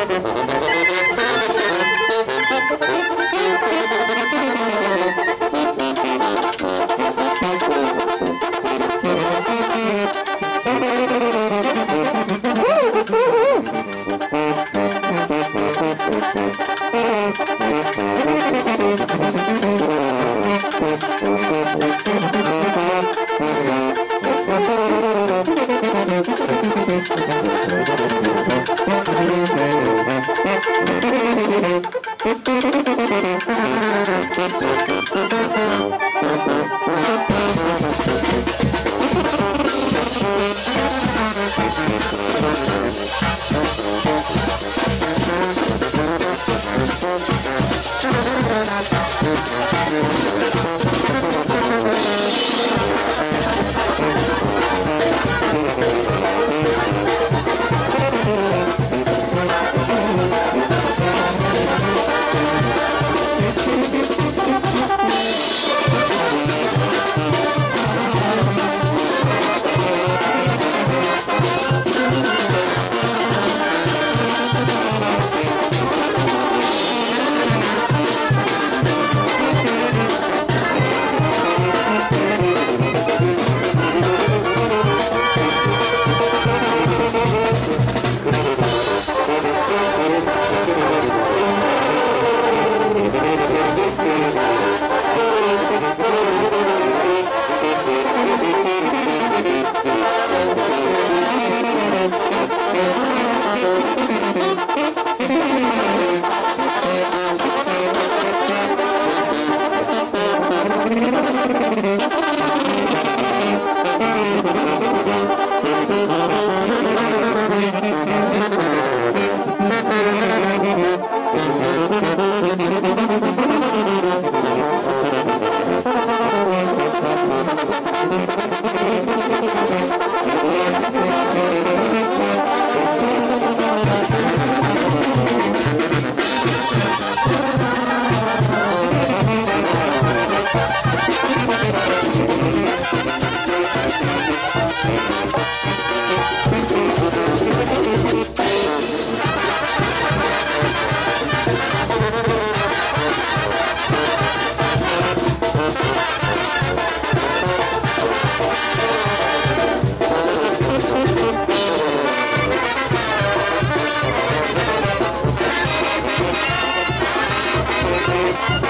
Thank Thank you. Thank you.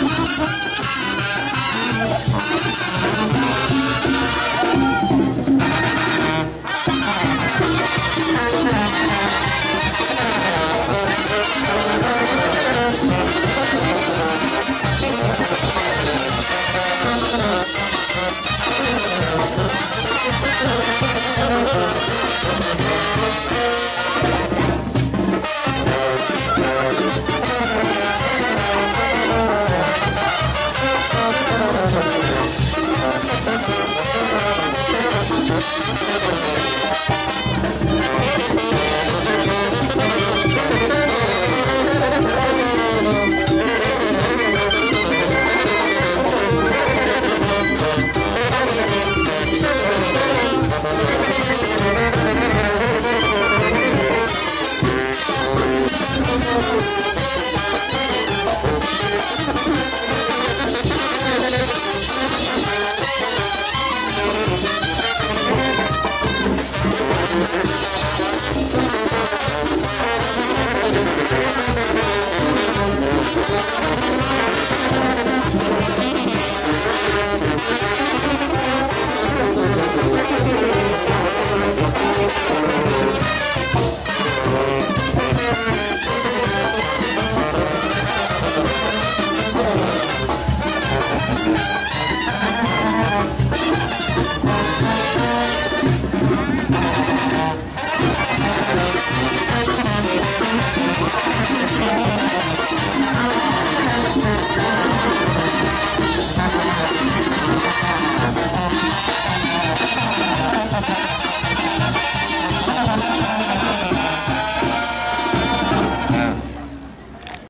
Thank you.